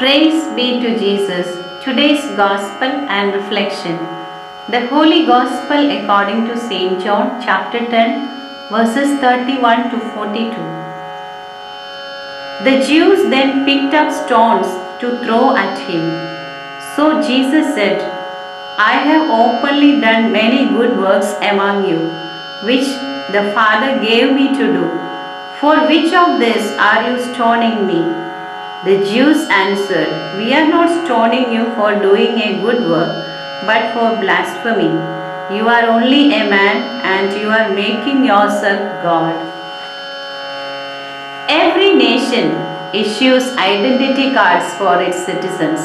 Praise be to Jesus. Today's Gospel and Reflection. The Holy Gospel according to St. John, chapter 10, verses 31 to 42. The Jews then picked up stones to throw at him. So Jesus said, I have openly done many good works among you, which the Father gave me to do. For which of these are you stoning me? The Jews answered, We are not stoning you for doing a good work, but for blasphemy. You are only a man and you are making yourself God. Every nation issues identity cards for its citizens.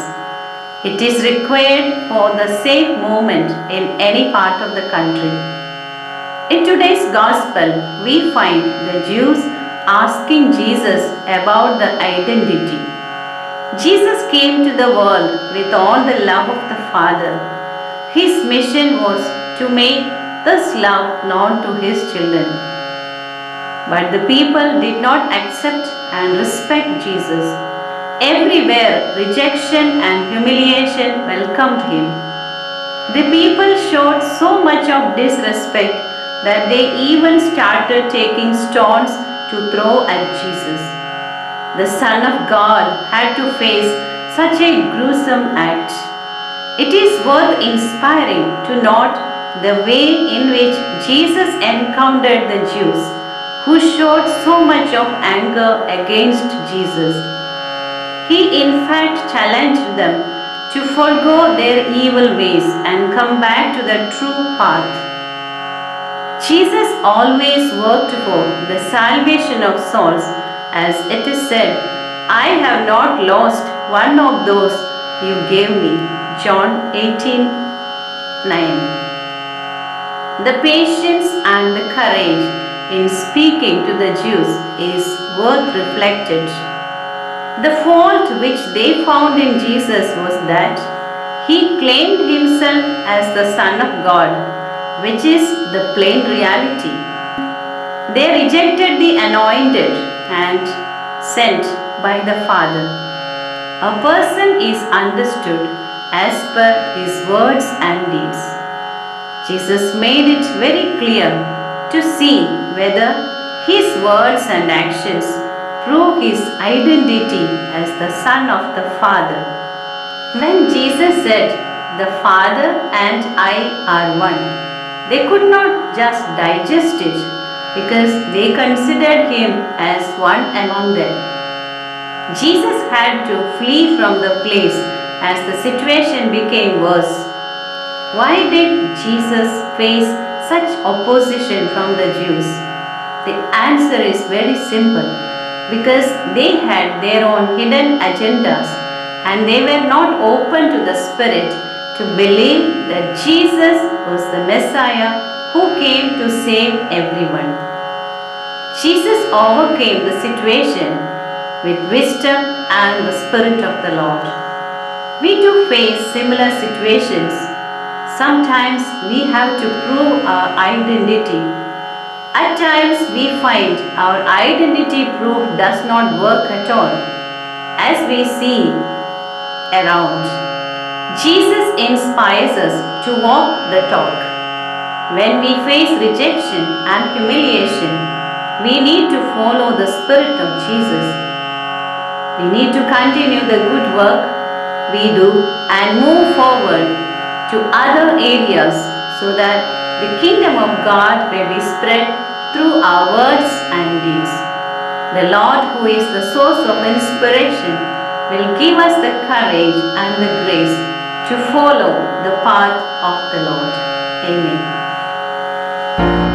It is required for the safe movement in any part of the country. In today's Gospel, we find the Jews asking Jesus about the identity. Jesus came to the world with all the love of the Father. His mission was to make this love known to his children. But the people did not accept and respect Jesus. Everywhere, rejection and humiliation welcomed him. The people showed so much of disrespect that they even started taking stones to throw at Jesus. The Son of God had to face such a gruesome act. It is worth inspiring to note the way in which Jesus encountered the Jews who showed so much of anger against Jesus. He in fact challenged them to forego their evil ways and come back to the true path. Jesus always worked for the salvation of souls, as it is said, I have not lost one of those you gave me. John 18 9. The patience and the courage in speaking to the Jews is worth reflected. The fault which they found in Jesus was that he claimed himself as the Son of God which is the plain reality. They rejected the anointed and sent by the Father. A person is understood as per his words and deeds. Jesus made it very clear to see whether his words and actions prove his identity as the Son of the Father. When Jesus said, The Father and I are one, they could not just digest it because they considered him as one among them. Jesus had to flee from the place as the situation became worse. Why did Jesus face such opposition from the Jews? The answer is very simple because they had their own hidden agendas and they were not open to the Spirit to believe that Jesus was the Messiah who came to save everyone. Jesus overcame the situation with wisdom and the Spirit of the Lord. We too face similar situations. Sometimes we have to prove our identity. At times we find our identity proof does not work at all, as we see around. Jesus inspires us to walk the talk. When we face rejection and humiliation, we need to follow the Spirit of Jesus. We need to continue the good work we do and move forward to other areas so that the kingdom of God may be spread through our words and deeds. The Lord, who is the source of inspiration, will give us the courage and the grace to follow the path of the Lord. Amen.